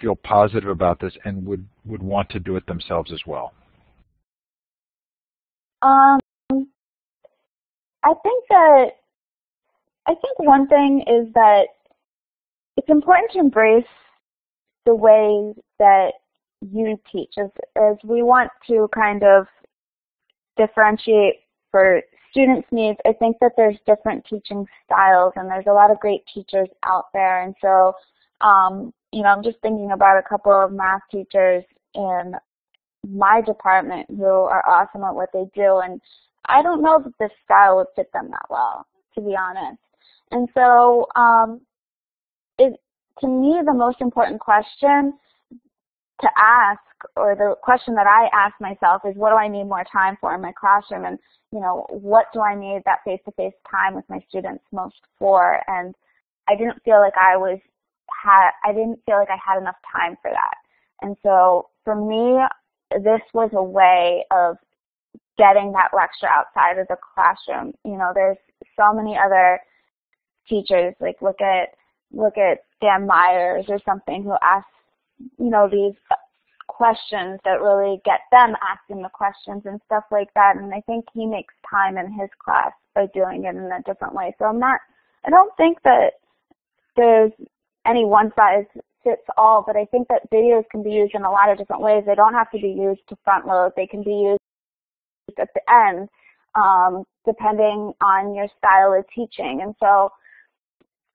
feel positive about this and would, would want to do it themselves as well? Um, I think that I think one thing is that it's important to embrace the way that you teach as, as we want to kind of differentiate for students' needs. I think that there's different teaching styles and there's a lot of great teachers out there. And so, um, you know, I'm just thinking about a couple of math teachers in my department who are awesome at what they do. And I don't know that this style would fit them that well, to be honest. And so, um, it, to me, the most important question to ask, or the question that I ask myself is, what do I need more time for in my classroom? And, you know, what do I need that face-to-face -face time with my students most for? And I didn't feel like I was, had, I didn't feel like I had enough time for that. And so, for me, this was a way of getting that lecture outside of the classroom. You know, there's so many other teachers, like look at look at Dan Myers or something who asks, you know, these questions that really get them asking the questions and stuff like that. And I think he makes time in his class by doing it in a different way. So I'm not, I don't think that there's any one size fits all, but I think that videos can be used in a lot of different ways. They don't have to be used to front load. They can be used at the end, um, depending on your style of teaching. And so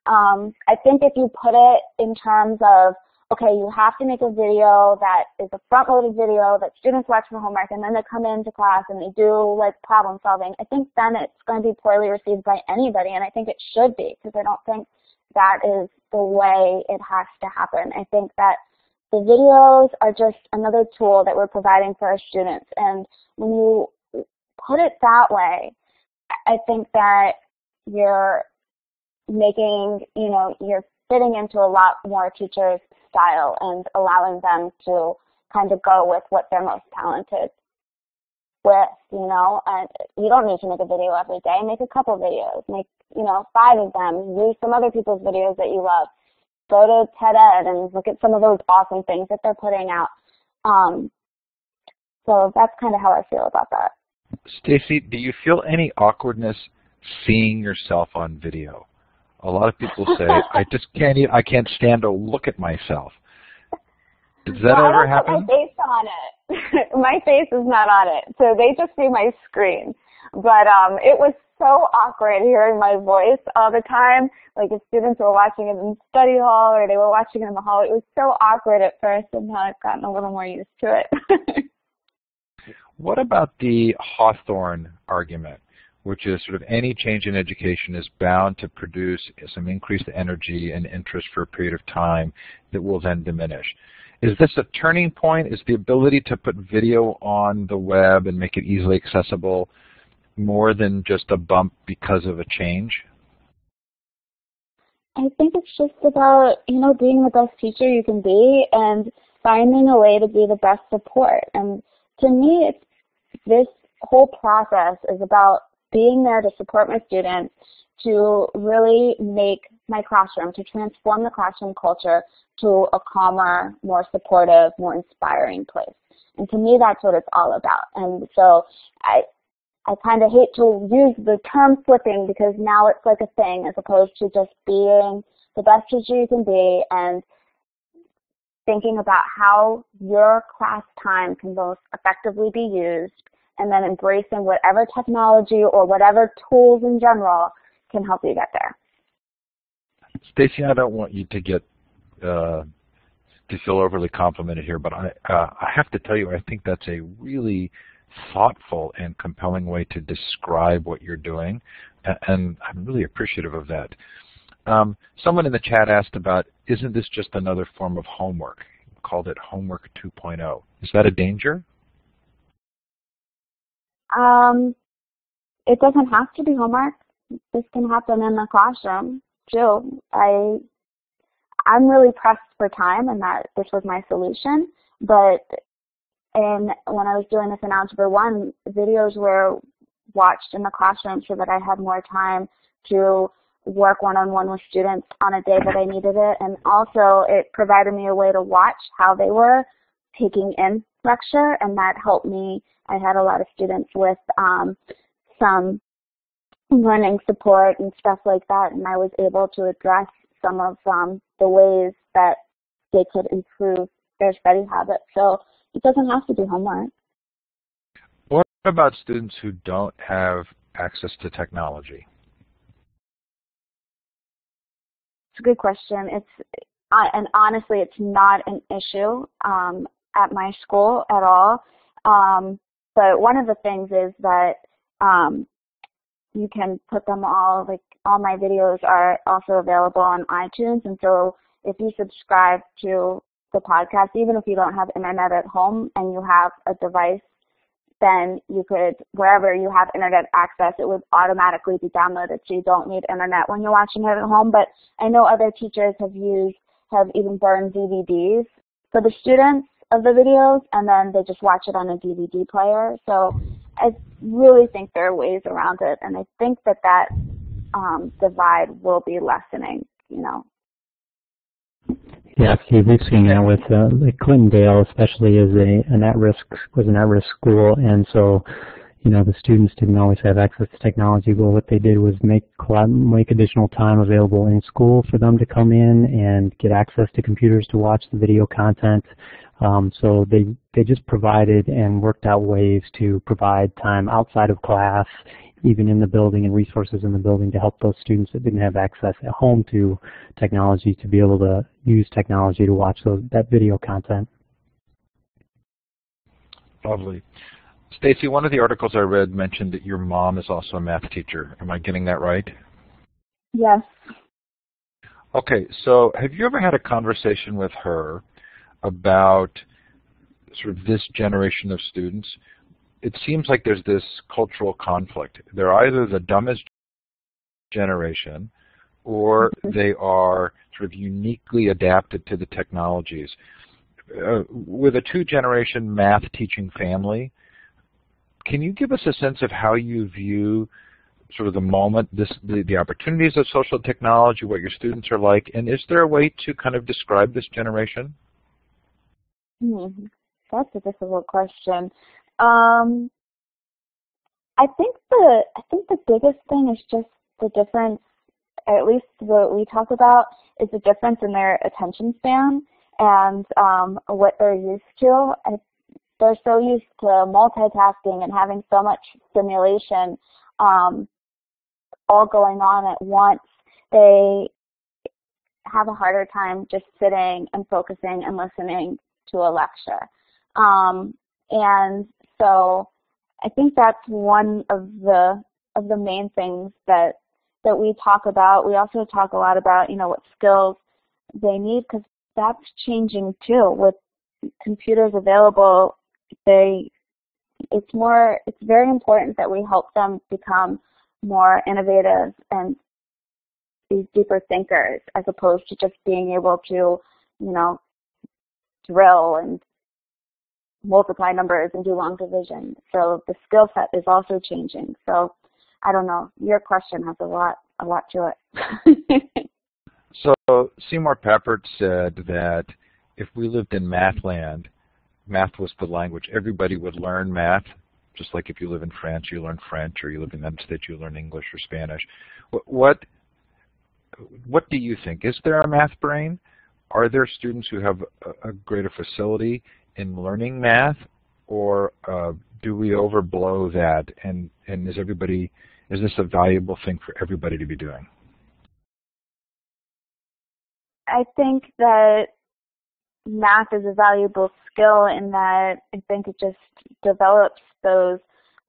um, I think if you put it in terms of, okay, you have to make a video that is a front-loaded video that students watch for homework and then they come into class and they do like problem solving, I think then it's going to be poorly received by anybody and I think it should be because I don't think that is the way it has to happen. I think that the videos are just another tool that we're providing for our students. And when you put it that way, I think that you're making, you know, you're fitting into a lot more teachers' style and allowing them to kind of go with what they're most talented with, you know, and you don't need to make a video every day. Make a couple videos. Make, you know, five of them. Use some other people's videos that you love. Go to TED Ed and look at some of those awesome things that they're putting out. Um, so that's kind of how I feel about that. Stacey, do you feel any awkwardness seeing yourself on video? A lot of people say, I just can't, I can't stand to look at myself. Does that well, ever happen? My face on it. my face is not on it, so they just see my screen. But um, it was so awkward hearing my voice all the time. Like if students were watching it in study hall or they were watching it in the hall, it was so awkward at first, and now I've gotten a little more used to it. what about the Hawthorne argument? Which is sort of any change in education is bound to produce some increased energy and interest for a period of time that will then diminish. Is this a turning point? Is the ability to put video on the web and make it easily accessible more than just a bump because of a change? I think it's just about, you know, being the best teacher you can be and finding a way to be the best support. And to me, this whole process is about being there to support my students, to really make my classroom, to transform the classroom culture to a calmer, more supportive, more inspiring place. And to me, that's what it's all about. And so I, I kind of hate to use the term flipping because now it's like a thing as opposed to just being the best teacher you can be and thinking about how your class time can most effectively be used and then embracing whatever technology or whatever tools in general can help you get there. Stacey, I don't want you to get uh, to feel overly complimented here, but I, uh, I have to tell you, I think that's a really thoughtful and compelling way to describe what you're doing, and I'm really appreciative of that. Um, someone in the chat asked about, isn't this just another form of homework? Called it Homework 2.0. Is that a danger? Um, it doesn't have to be homework. This can happen in the classroom too. I I'm really pressed for time, and that this was my solution. But and when I was doing this in Algebra 1, videos were watched in the classroom so that I had more time to work one-on-one with students on a day that I needed it. And also it provided me a way to watch how they were taking in lecture, and that helped me I had a lot of students with um, some learning support and stuff like that, and I was able to address some of um, the ways that they could improve their study habits. So it doesn't have to be homework. What about students who don't have access to technology? It's a good question. It's uh, and honestly, it's not an issue um, at my school at all. Um, but one of the things is that um, you can put them all, like all my videos are also available on iTunes. And so if you subscribe to the podcast, even if you don't have internet at home and you have a device, then you could, wherever you have internet access, it would automatically be downloaded so you don't need internet when you're watching it at home. But I know other teachers have used, have even burned DVDs for the students of the videos and then they just watch it on a DVD player. So I really think there are ways around it and I think that that um, divide will be lessening, you know. Yeah, Steve, we've seen that with uh, Clintondale, especially as a an at-risk was an at-risk school, and so you know, the students didn't always have access to technology. Well, what they did was make make additional time available in school for them to come in and get access to computers to watch the video content. Um, so they they just provided and worked out ways to provide time outside of class, even in the building and resources in the building to help those students that didn't have access at home to technology to be able to use technology to watch those, that video content. Lovely. Stacey, one of the articles I read mentioned that your mom is also a math teacher. Am I getting that right? Yes. Okay, so have you ever had a conversation with her about sort of this generation of students? It seems like there's this cultural conflict. They're either the dumbest generation or mm-hmm. they are sort of uniquely adapted to the technologies. Uh, with a two-generation math teaching family, can you give us a sense of how you view sort of the moment, this, the, the opportunities of social technology, what your students are like, and is there a way to kind of describe this generation? Hmm. That's a difficult question. Um, I think the I think the biggest thing is just the difference. At least what we talk about is the difference in their attention span and um, what they're used to. I, they're so used to multitasking and having so much stimulation um, all going on at once, they have a harder time just sitting and focusing and listening to a lecture. Um, and so I think that's one of the of the main things that that we talk about. We also talk a lot about you know what skills they need because that's changing too with computers available. They it's more it's very important that we help them become more innovative and these deeper thinkers as opposed to just being able to, you know, drill and multiply numbers and do long division. So the skill set is also changing. So I don't know. Your question has a lot, a lot to it. so Seymour Papert said that if we lived in math land, math was the language. Everybody would learn math just like if you live in France, you learn French, or you live in the United States, you learn English or Spanish. What, what do you think? Is there a math brain? Are there students who have a, a greater facility in learning math, or uh, do we overblow that? And, and is everybody, is this a valuable thing for everybody to be doing? I think that math is a valuable skill in that I think it just develops those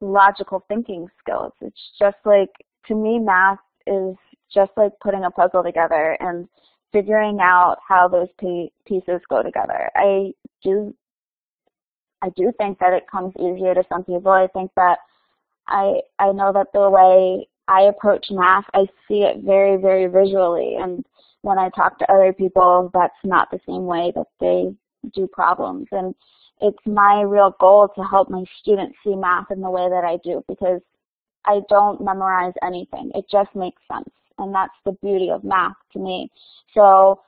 logical thinking skills. It's just like, to me, math is just like putting a puzzle together and figuring out how those pieces go together. I do, I do think that it comes easier to some people. I think that I, I know that the way I approach math, I see it very, very visually. And when I talk to other people, that's not the same way that they do problems. And it's my real goal to help my students see math in the way that I do because I don't memorize anything. It just makes sense. And that's the beauty of math to me. So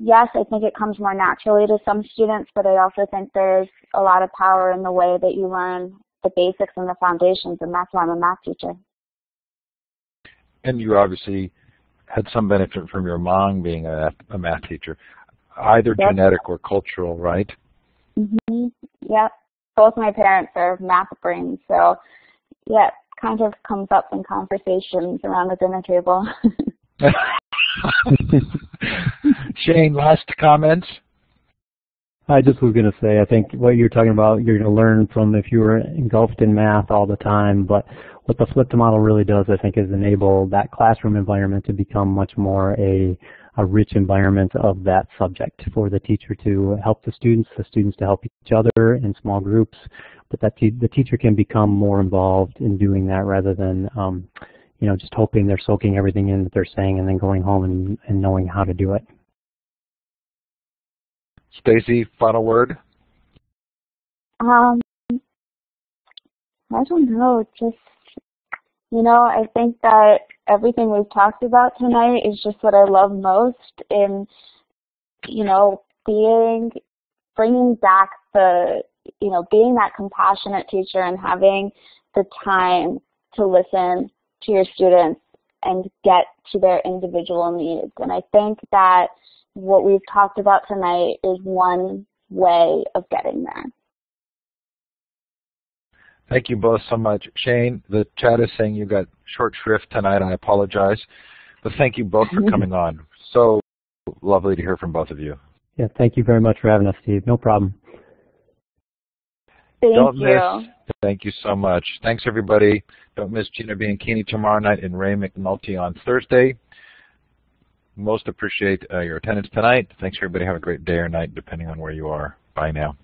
yes, I think it comes more naturally to some students, but I also think there's a lot of power in the way that you learn the basics and the foundations, and that's why I'm a math teacher. And you obviously had some benefit from your mom being a, a math teacher, either yep. genetic or cultural, right? Mm-hmm. Yep. Both my parents are math brains, so yeah, it kind of comes up in conversations around the dinner table. Shane, last comments? I just was going to say, I think what you're talking about, you're going to learn from if you were engulfed in math all the time. But what the flipped model really does, I think, is enable that classroom environment to become much more a a rich environment of that subject for the teacher to help the students, the students to help each other in small groups, but that te the teacher can become more involved in doing that rather than um, you know, just hoping they're soaking everything in that they're saying and then going home and, and knowing how to do it. Stacey, final word? Um, I don't know. Just, you know, I think that everything we've talked about tonight is just what I love most in, you know, being, bringing back the, you know, being that compassionate teacher and having the time to listen to your students and get to their individual needs. And I think that what we've talked about tonight is one way of getting there. Thank you both so much. Shane, the chat is saying you got short shrift tonight. I apologize. But thank you both for coming on. So lovely to hear from both of you. Yeah, thank you very much for having us, Steve. No problem. Thank Don't you. Miss, thank you so much. Thanks, everybody. Don't miss Gina Bianchini tomorrow night and Ray McNulty on Thursday. most appreciate uh, your attendance tonight. Thanks, everybody. Have a great day or night, depending on where you are. Bye now.